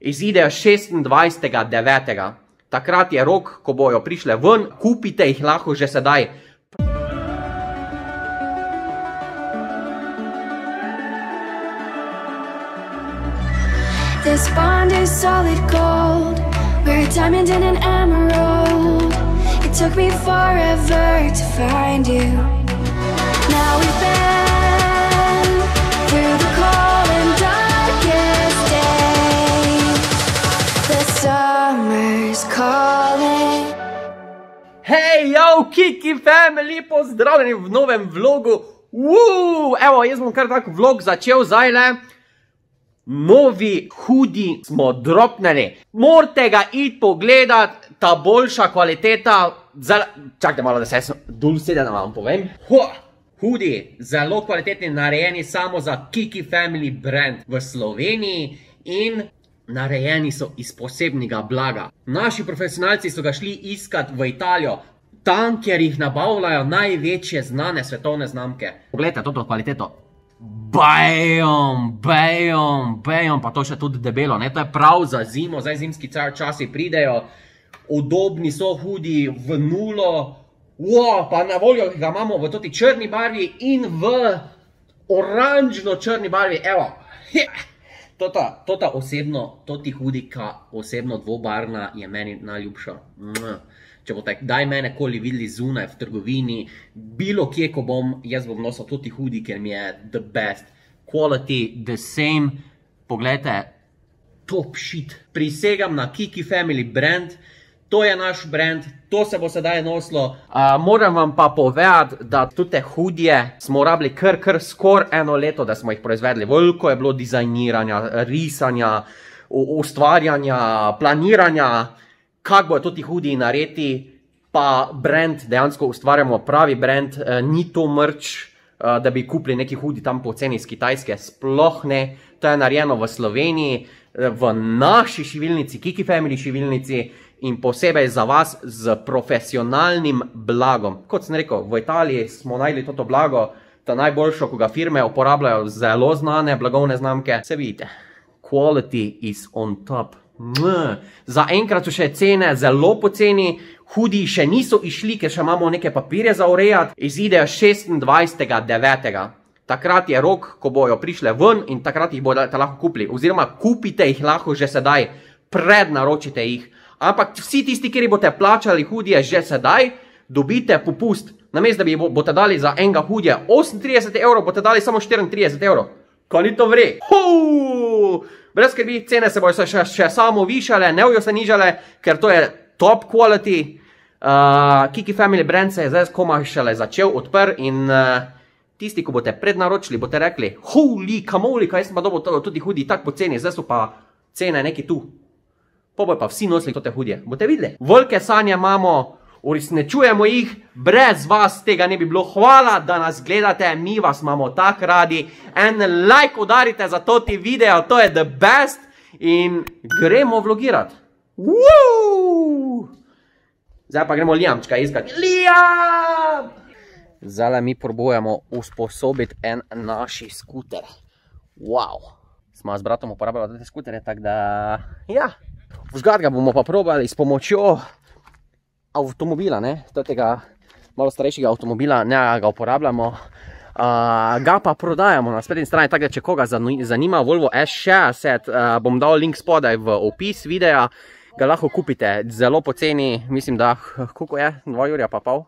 Izide 26.9. Takrat je rok, ko bojo prišle ven, kupite jih lahko že sedaj. This bond is solid gold. We're a diamond and an emerald. It took me forever to find you. Now we've been Yo, Kiki family, pozdravljeni v novem vlogu. Woo! Evo, jaz bom kar tak vlog začel zdaj le. Novi hudi smo dropnili. Morate ga iti pogledat, ta boljša kvaliteta. Zdaj, čakajte malo, da se jaz dol sedem, da vam povem. Ho! Hudi, zelo kvalitetni, narejeni samo za Kiki Family brand v Sloveniji in narejeni so iz posebnega blaga. Naši profesionalci so ga šli iskat v Italijo, tam, kjer jih nabavljajo največje znane svetovne znamke. Poglejte to kvaliteto. Bajom, bajom, bajom, pa to še tudi debelo, ne, to je prav za zimo, zdaj zimski car časi pridejo, udobni so hudi v nulo, wow, pa na voljo ga imamo v toti črni barvi in v oranžno črni barvi, evo, tota, tota osebno, toti hudika, osebno dvobarna je meni najljubša. Mua. Če boste kdaj mene koli videli zunaj v trgovini, bilo kje, ko bom, jaz bom nosil tudi hudi, ker mi je the best. Quality, the same. Poglejte, top shit. Prisegam na Kiki Family brand, to je naš brand, to se bo sedaj nosilo. Uh, moram vam pa povedati, da tudi te hudje smo rabili kar, kar skoraj eno leto, da smo jih proizvedli. Veliko je bilo dizajniranja, risanja, ustvarjanja, planiranja kako bojo to ti hudi naredi, pa brand dejansko ustvarjamo pravi brand, eh, ni to mrč, eh, da bi kupili neki hudi tam po ceni iz Kitajske, sploh ne, to je narejeno v Sloveniji, eh, v naši šivilnici, Kiki Family šivilnici in posebej za vas z profesionalnim blagom. Kot sem rekel, v Italiji smo najeli toto blago, ta najboljšo, ko ga firme uporabljajo, zelo znane blagovne znamke, se vidite. Quality is on top. Mwah. Za enkrat so še cene zelo poceni, hudi še niso išli, ker še imamo neke papirje za urejati. Izide 26.9. Takrat je rok, ko bojo prišle ven in takrat jih bodo lahko kupili. Oziroma kupite jih lahko že sedaj, prednaročite jih. Ampak vsi tisti, ki boste plačali hudije že sedaj, dobite popust. Namesto da bi bo- boste dali za enega hudja 38 evrov, boste dali samo 34 evrov. Kaj ni to vre? Huu! Brez skrbi, cene se bodo še, še, še samo višale, ne bojo se nižale, ker to je top quality. Uh, Kiki Family brand se je zdaj komaj šele začel odpr in uh, tisti, ko boste prednaročili, boste rekli, holy kamoli, kaj sem pa dobil to- tudi hudi tako poceni, zdaj so pa cene neki tu. Pa bojo pa vsi nosili to te hudje. Boste videli? Velike sanje imamo, uresničujemo jih, brez vas tega ne bi bilo. Hvala, da nas gledate, mi vas imamo tako radi. En like udarite za to ti video, to je the best. In gremo vlogirati. Woo! Zdaj pa gremo Liamčka iskati. Liam! Zdaj mi probujemo usposobiti en naši skuter. Wow! Smo s bratom uporabljali te skutere, tako da ja. Vžgat ga bomo pa probali s pomočjo avtomobila, ne, tega malo starejšega avtomobila, ne ga uporabljamo. Uh, ga pa prodajamo na spletni strani, tako da če koga zani- zanima Volvo S60, uh, bom dal link spodaj v opis videa, ga lahko kupite zelo poceni, mislim da, koliko je, 2 jurja pa pol?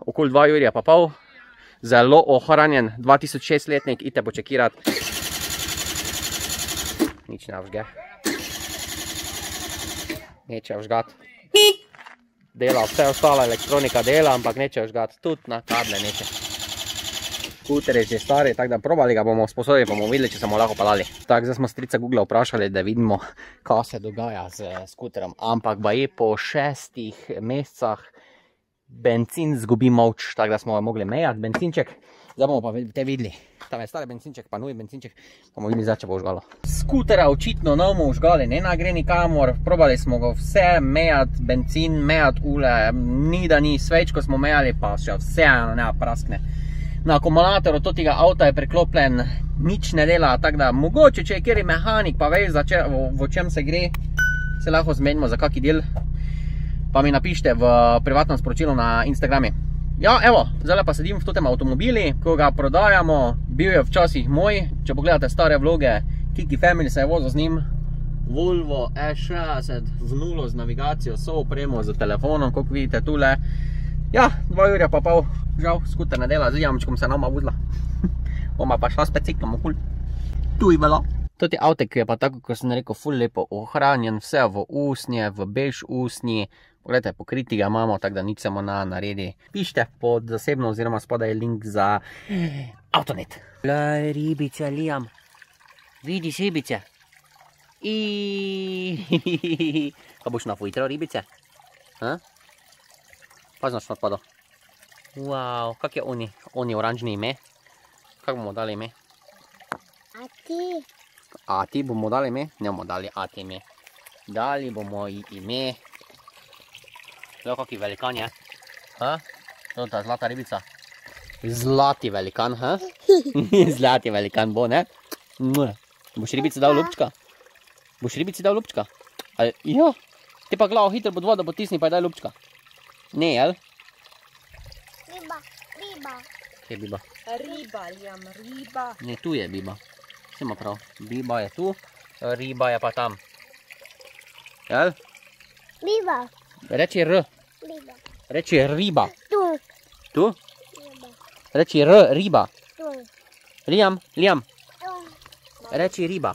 Okoli 2 jurja pa pol, zelo ohranjen, 2006 letnik, idite počekirati. Nič ne vžge. Neče vžgat. Dela vse ostala elektronika dela, ampak neče vžgat tudi na kable neče. Skuter je že stari, tako da probali ga bomo sposobili, bomo videli, če se bomo lahko pelali. Tako, zdaj smo strica Google vprašali, da vidimo, kaj se dogaja z skuterom. Ampak baje po šestih mesecah benzin zgubi moč, tako da smo mogli mejati benzinček. Zdaj bomo pa te videli. Tam je stari benzinček, pa novi benzinček. Bomo videli, zdaj če bo užgalo. Skutera očitno ne bomo užgali, ne nagre nikamor. Probali smo ga vse mejati, benzin, mejati ule, ni da ni svečko smo mejali, pa še vseeno ne praskne. Na akumulator od tega avta je priklopljen, nič ne dela, tako da mogoče, če je kjer mehanik, pa veš, če, v, v čem se gre, se lahko zmenimo za kaki del, pa mi napišite v privatnem sporočilu na Instagrami. Ja, evo, zdaj pa sedim v tem avtomobili, ko ga prodajamo, bil je včasih moj, če pogledate stare vloge, Kiki Family se je vozil z njim, Volvo S60 z nulo z navigacijo, so opremo z telefonom, kot vidite tule. Ja, dva urja pa pol, žal, skuter ne dela, z jamčkom se nama vozila. Boma pa šla spet ciklom okul. Tu je bilo. Toti avtek je pa tako, kot sem rekel, ful lepo ohranjen, vse v usnje, v bež usnji. Poglejte, pokriti ga imamo, tako da nič samo na naredi. Pišite pod zasebno oziroma spodaj je link za avtonet. Lej, ribice, Liam. Vidiš ribice? I... Pa boš na fujtro ribice? Ha? Pa znaš odpado. Wow, kak je oni, oni oranžni ime? Kak bomo dali ime? A ti? A ti bomo dali ime? Ne bomo dali A ti ime. Dali bomo ji ime. Evo kaki velikan je. Ha? To je ta zlata ribica. Zlati velikan, ha? Zlati velikan bo, ne? Mua. Boš ribici dal lupčka? Boš ribici dal lupčka? Ali, ja. Ti pa glavo hitro pod vodo potisni pa ji daj lupčka. Ne, jel? Riba, riba. Kje je biba? Riba, Liam, riba. Ne, tu je biba. Vse ima prav. Biba je tu, riba je pa tam. Jel? Riba, Reči R, riba. reči riba. Tu, Tu? riba, Reči R, riba. tu, Liam, Liam, tu. reči riba.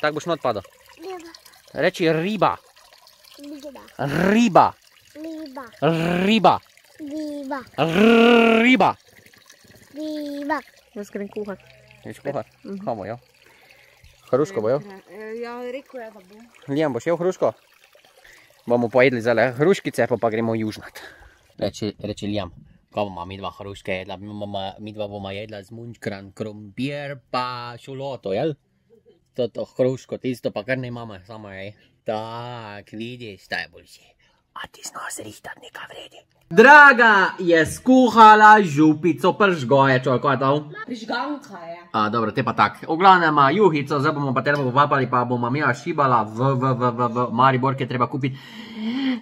Tak boš not padel. Riba, Reči riba, riba, riba, riba, riba, riba, riba. riba. Jaz grem kuhat. Viš kuhar? Kaj bo, jo? Hruško bo, jo? Ja, rekel je, da bo. Liam, boš jel hruško? Bomo pojedli zdaj hruškice, pa pa gremo južnat. Reči, reči Liam, ko bomo mi dva hruške jedla, mi, dva bomo jedla z munčkran, krompir pa šuloto, jel? To, to hruško, tisto pa kar ne imamo, samo je. Tak, vidiš, ta je boljši. A ti znaš rihtati nekaj vredi. Draga je skuhala župico pržgoje, čovek, kaj je to? Prižganka je. A, dobro, te pa tak. V glavnem juhico, zdaj bomo pa tebe povabali, pa bomo mi šibala v, v, v, v, v Maribor, ki je treba kupiti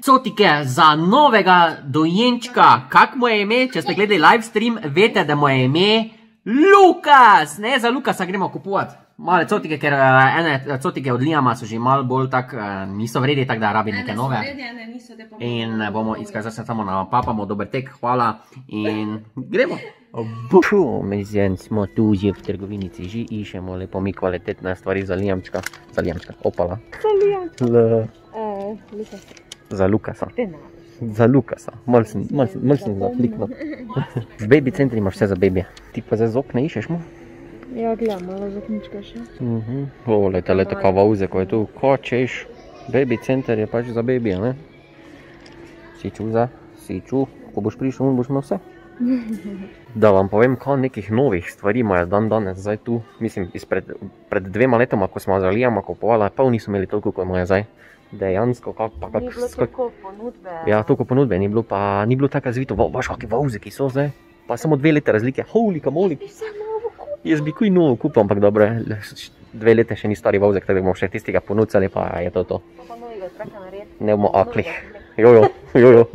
cotike za novega dojenčka. Kak mu je ime? Če ste gledali live stream, veste, da mu je ime Lukas. Ne, za Lukasa gremo kupovati. Male cotike, ker eh, ene cotike od Liama so že malo bolj tak, eh, niso vredi, tako da rabi neke nove. Ene niso, da pa In eh, bomo zdaj se samo napapamo, dober tek, hvala in gremo. Bušu, mezien smo tu že v trgovinici, že iščemo lepo mi kvalitetne stvari za Lijamčka, za Lijamčka, opala. L, Eh, Luka, za Lukasa, te na. Za Lukasa, malo sem, malo sem, malo sem zafliknil. V baby centri imaš vse za baby. Ti pa za zok ne iščeš mu? Ja, gledam, malo zaknička še. Mhm. O, leta, leta, kavauze, ko je tu, ko češ, baby center je pač za baby, ne? Si ču za, si ču, ko boš prišel, boš imel vse. Da vam povem, kaj nekih novih stvari imajo dan danes, zdaj tu, mislim, izpred, pred dvema letoma, ko smo z Alijama kupovali, pa niso imeli toliko, kot imajo zdaj. Dejansko, kak, pa kak, bilo skak, toliko ponudbe. ja, toliko ponudbe ni bilo, pa ni bilo tako zvito, vaš kakšni voziki so zdaj, pa samo dve leta razlike, holy kamoli. Jaz bi kuj novo kupil, ampak dobro, dve leta še ni stari vozek, tako da bomo še tistega ponudili, pa je to to. Ne bomo akli. Jojo, jojo.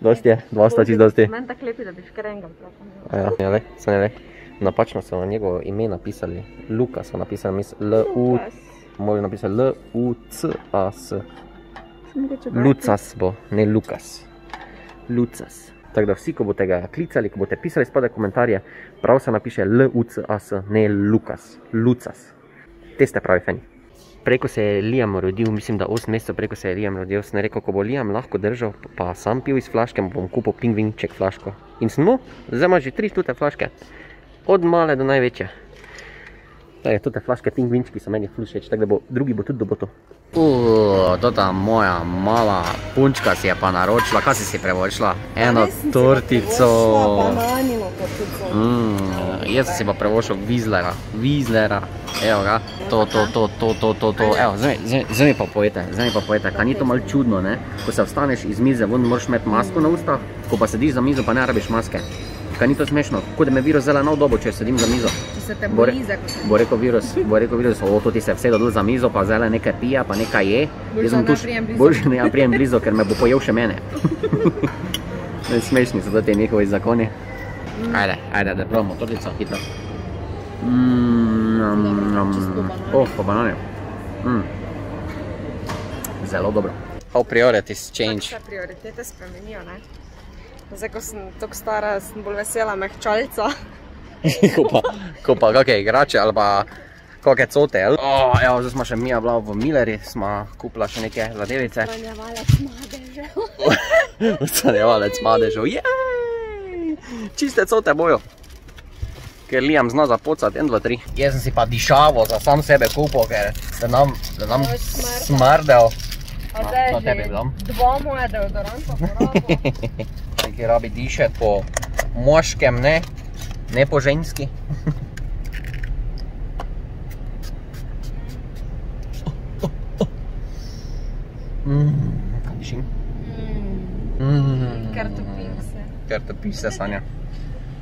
Dosti je, dva sta čisto dosti. Meni tako lepi, da bi škrengal. Ja, ja, le, se ne le. Napačno so na njegovo ime napisali. Luka so napisali, mis L-U, moj napisali L-U-C-A-S. Lucas bo, ne Lukas. Lucas. Tako da vsi, ko boste ga klicali, ko boste pisali spodaj komentarje, prav se napiše L-U-C-A-S, ne Lukas. Lucas. Te ste pravi fani. Preko se je Liam rodil, mislim, da 8 mesecev preko se je Liam rodil. Sem rekel, ko bo Liam lahko držal, pa sam pil iz flaške, bom kupil pingvinček flaško. In smo, zdaj ima že tri tute flaške. Od male do največje. To je tute flaške pingvinčki so meni ful všeč, tako da bo drugi bo tudi dobil to. Uuu, to ta moja mala punčka si je pa naročila, kaj si si prevočila? Eno tortico. Bananino tortico. Mm, jaz sem si pa prevošel Vizlera, Vizlera, evo ga, to, to, to, to, to, to, to. evo, zdaj, mi pa povete, zdaj mi pa povete, kaj ni to malo čudno, ne? Ko se vstaneš iz mize, ven moraš imeti masko na ustah, ko pa sediš za mizo, pa ne rabiš maske. Kaj ni to smešno? Kako da me virus zela na dobo, če sedim za mizo. Se te boji, za ko se Bo virus, bo rekel virus, o, to ti se vse dol za mizo, pa zdaj nekaj pija, pa nekaj je. Boljše, Jaz bom da tu ne š- prijem blizu. Ker me bo pojel še mene. Ne, Smešni so te njihovi zakoni. Ajde, ajde, da probamo tortico, hitro. Mm, po banani. Oh, po banane. Mm. Zelo dobro. How priorities change. se prioritete spremenijo, ne? Zdaj, ko sem tako stara, sem bolj vesela mehčalca. ko pa, ko pa kakšne igrače ali pa kakšne cote. ali- O, evo, zdaj smo še mi bila v Milleri, smo kupila še neke zadevice. Ranjevalec madežev. Odstranjevalec madežev, jej! Čiste cote bojo. Ker Liam zna zapocati, 1, 2, 3. Jaz sem si pa dišavo za sam sebe kupil, ker se nam, da nam smrdel. A zdaj to že dva moja deodoranta porabo. Ki rabi dišati po moškem, ne, ne po ženski. Mm, kaj dišim? Mm. Ker topim se. Ker topiš se, Sanja.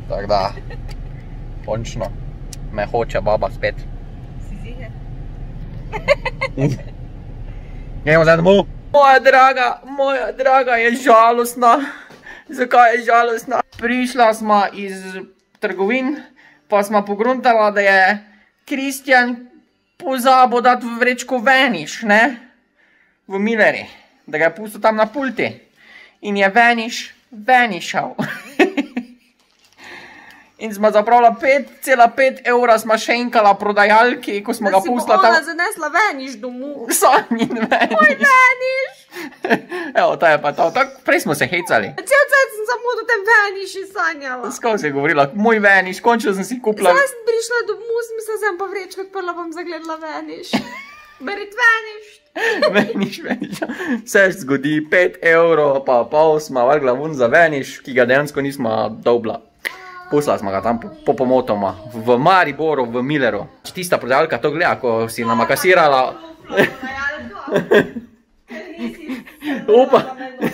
Tako da, končno me hoče baba spet. Si zihe? Gremo zdaj domov. Moja draga, moja draga je žalostna. Zakaj je žalostna? Prišla smo iz trgovin, pa smo pogruntala, da je Kristjan pozabil dati v vrečko veniš, ne? V Milleri, da ga je pustil tam na pulti. In je veniš, venišal. In smo zapravila 5,5 evra, smo še enkala prodajalki, ko smo ga pustila tam. zanesla veniš domov. Sanjin veniš. Veniš! Evo, to je pa to. Tak, prej smo se hecali. Cel cel sem samo do te veniš sanjala. Skozi je govorila, moj veniš, končno sem si kupila. Zdaj sem prišla domov, sem se sem pa vrečko odprla, bom zagledala veniš. Berit veniš. veniš, veniš. Vse se zgodi, 5 evrov, pa pol smo vrgla ven za veniš, ki ga dejansko nismo dobila. Poslala smo ga tam po, po pomotoma, v Mariboru, v Milleru. Tista prodajalka to gleda, ko si nama kasirala. Upam,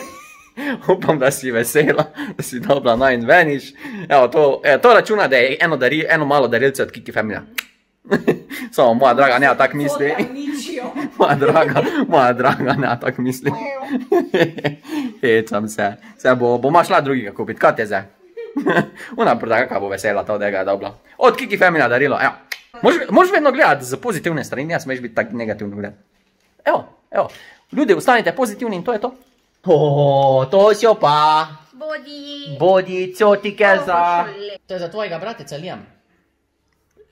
upam, da si vesela, da si dobila naj in veniš. Evo, to, e, to računa, da je eno, dari, eno malo darilce od Kiki Family. Samo moja draga ne tako misli. Moja draga, moja draga ne tako misli. Hecam se. Se bo, bomo šla drugega kupiti, kaj te zdaj? Ona prodajalka bo vesela to, da ga je dobila. Od Kiki Family darilo, evo. Mož- Moraš vedno gledati z pozitivne strani, ne smeš biti tako negativno gledati. Evo, evo. Ljudje, ostanite pozitivni in to je to. O, to si pa. Bodi. Bodi, cotike za. pošle. To je za tvojega brateca, Liam.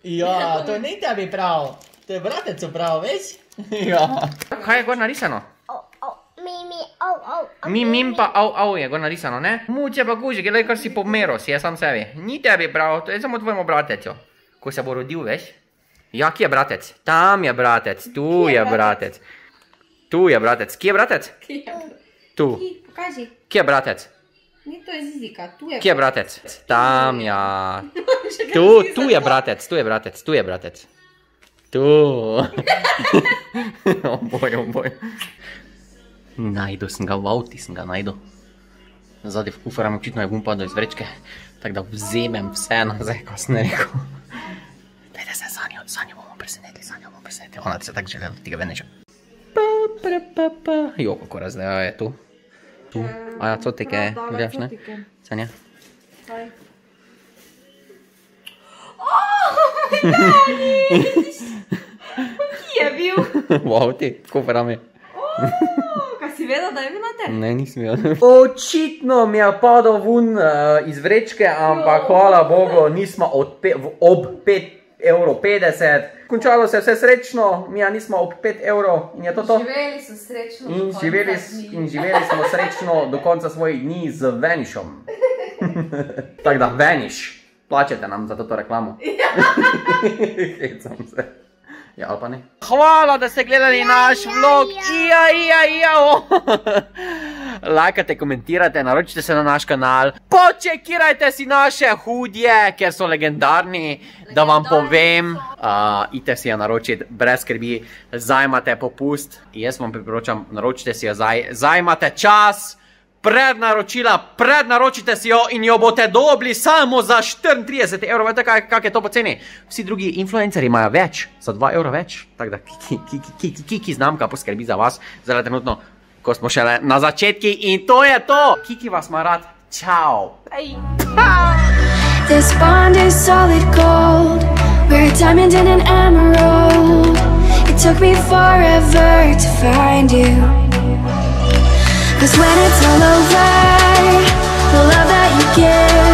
Ja, to ni tebi prav. To je bratecu prav, veš? Ja. Kaj je gor narisano? O, o, mi, mi, o, o, o, Mi, mim pa au, au je gor narisano, ne? Muče pa guži, gledaj, kar si pomero, si je sam sebi. Ni tebi prav, to je samo tvojemu bratecu. Ko se bo rodil, veš? Ja, kje je bratec? Tam je bratec, tu je bratec. Tu je bratec. Kje je bratec? Tu. Pokaži. Kje je bratec? Ni to iz jezika, tu je. Kje je bratec? Tam, ja. Še kaj Tu, tu je bratec, tu je bratec, tu je bratec. Tu. oboj, oboj. Najdu sem ga v avti, sem ga najdu. Zadaj v kuferam očitno je bom padel iz vrečke, tako da vzemem vse nazaj, ko sem rekel. Dajte se, Sanjo, Sanjo bomo presenetili, Sanjo bomo presenetili. Ona se tako želela tega veneša. Pa, pa, pa, pa. Jo, kako razdeja je tu. Tu. A ja, co teke, gledaš, ne? Sanja? Kje je bil? v avti, v kuferami. Ne, nisem videl. Očitno mi je padel ven uh, iz vrečke, ampak hvala Bogu, nismo od pe, ob 5,50 evrov. Končalo se je vse srečno, mi ja nismo ob 5 evrov in je to to. Živeli so srečno. In živeli, in živeli smo srečno do konca svojih dni z Venišom. Tako da, Veniš, plačete nam za to reklamo. Hecam se. Ja, ali pa ne. Hvala, da ste gledali naš vlog. Ja, ja, ja. Lajkate, komentirate, naročite se na naš kanal, počekirajte si naše hudje, ker so legendarni, da vam povem. Uh, Ite si jo naročiti, brez skrbi, zdaj imate popust. Jaz vam priporočam, naročite si jo zdaj, zdaj imate čas, prednaročila, prednaročite si jo in jo boste dobili samo za 34 evrov. Veste, kaj, kak je to poceni? Vsi drugi influencerji imajo več, za 2 evra več. Tako da kiki, kiki, kiki, kiki znamka poskrbi za vas, zdaj trenutno, ko smo šele na začetki in to je to. Kiki vas ima rad. Čau. This bond is solid gold. We're a diamond and an emerald. It took me forever to find you. Cause when it's all over, the love that you give